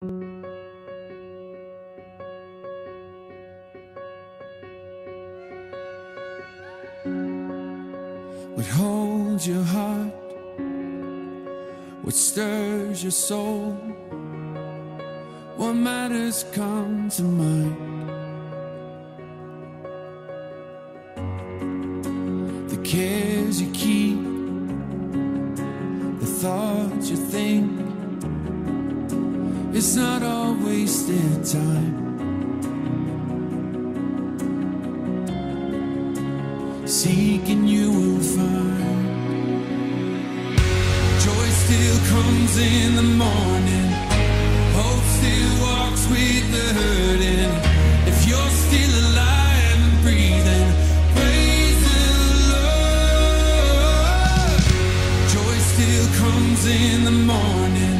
What holds your heart? What stirs your soul? What matters come to mind? The cares you keep, the thoughts you think it's not all wasted time. Seeking you will find. Joy still comes in the morning. Hope still walks with the hurting. If you're still alive and breathing, praise the Lord. Joy still comes in the morning.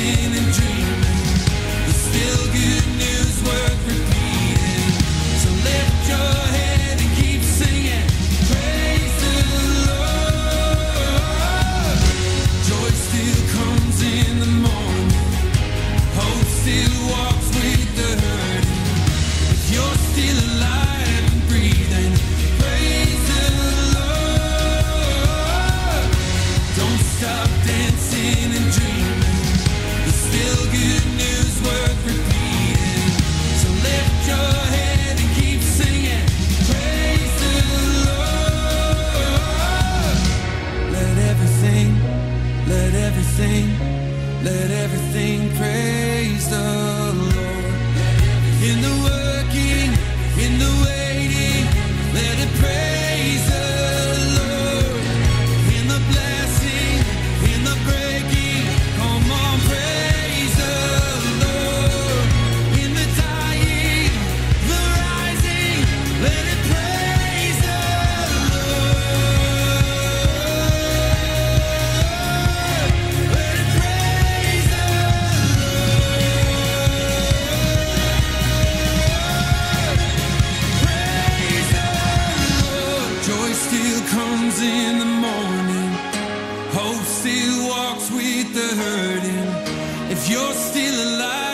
dancing and dreaming. Still walks with the hurting. If you're still alive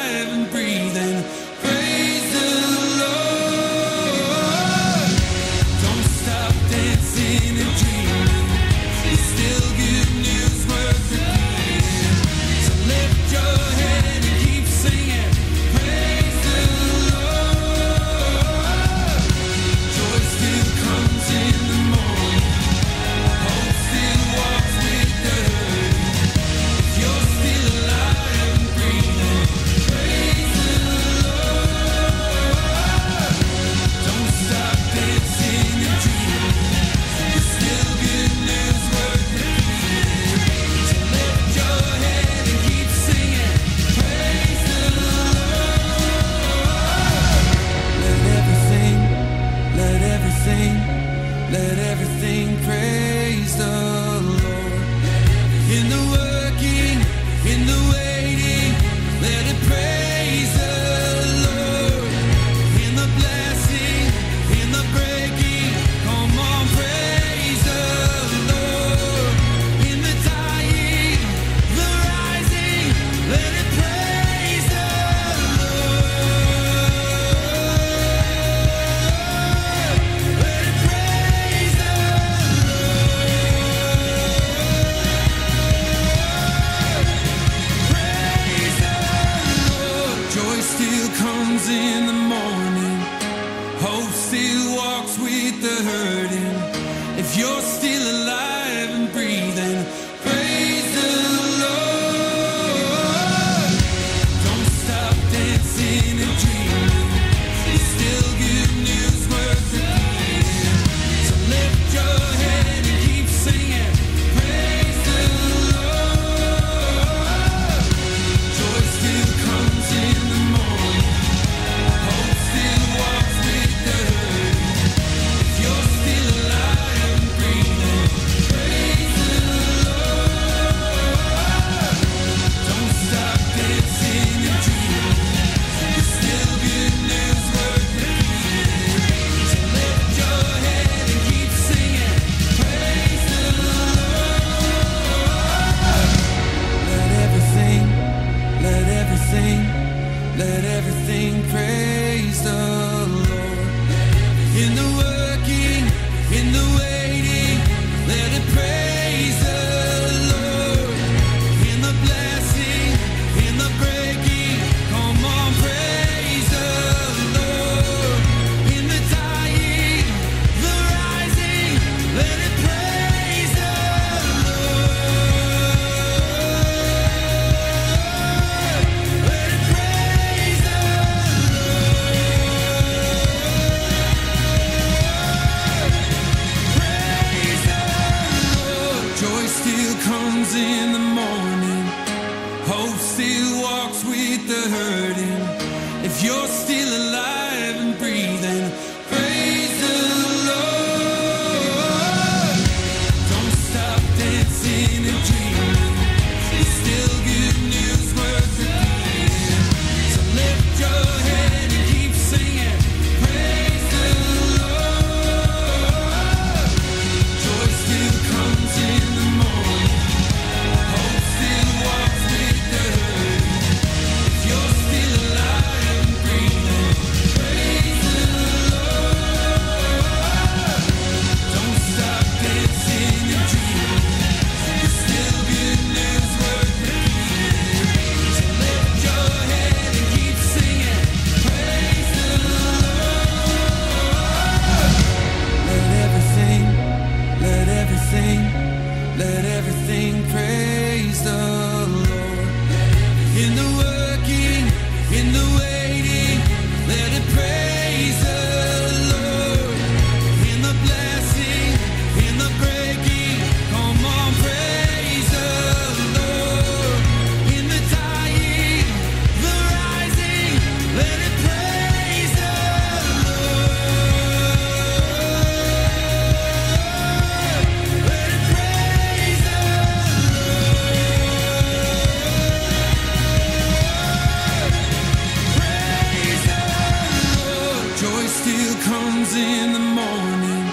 comes in the morning.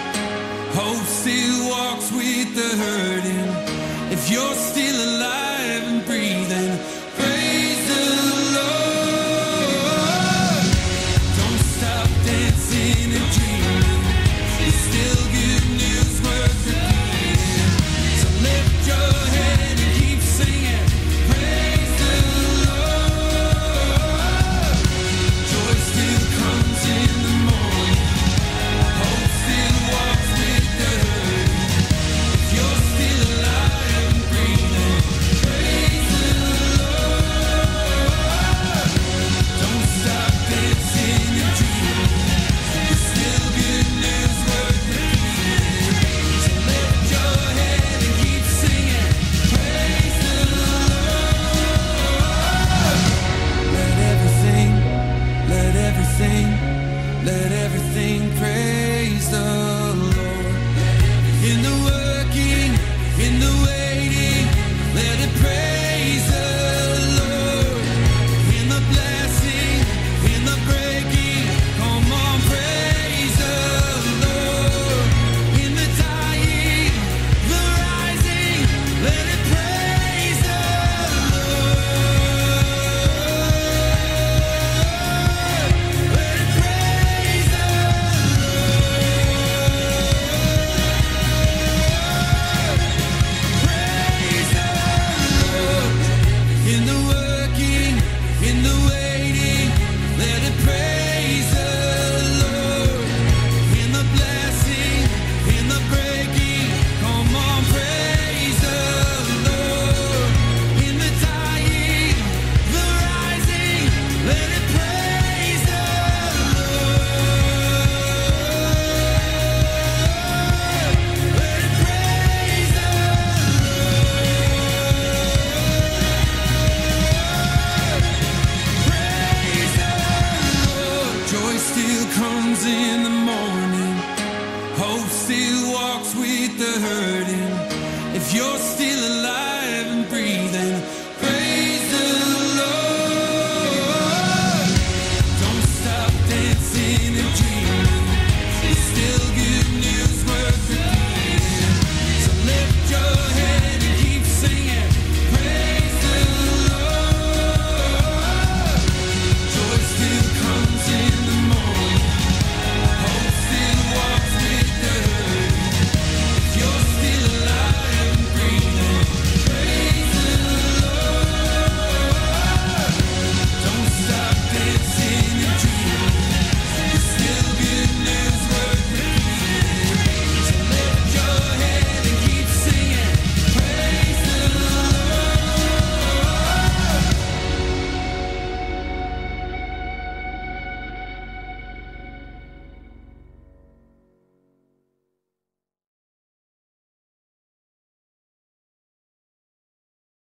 Hope still walks with the hurting. If you're